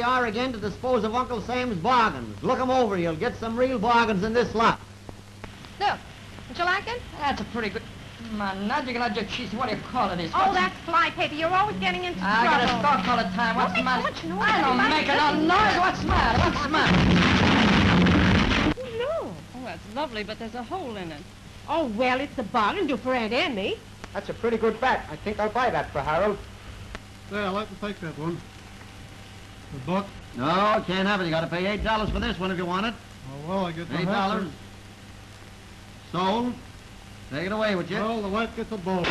car again to dispose of Uncle Sam's bargains. Look 'em over. You'll get some real bargains in this lot. Look, don't you like it? That's a pretty good... My Managing logic, she's what do you call it? Is Oh, that's fly paper. You're always getting into I trouble. gotta stalk all the time. What's the Don't make matter? much noise. I don't Everybody's make no listening. noise. What's the matter? What's the matter? Oh, no. Oh, that's lovely, but there's a hole in it. Oh, well, it's a bargain do for Aunt and me. That's a pretty good bet. I think I'll buy that for Harold. Say, I'd like to take that one. The buck? No, can't have it. You gotta pay eight dollars for this one if you want it. Oh, well, I get the eight dollars. Sold. Take it away with you. Well, the wife gets a bowl.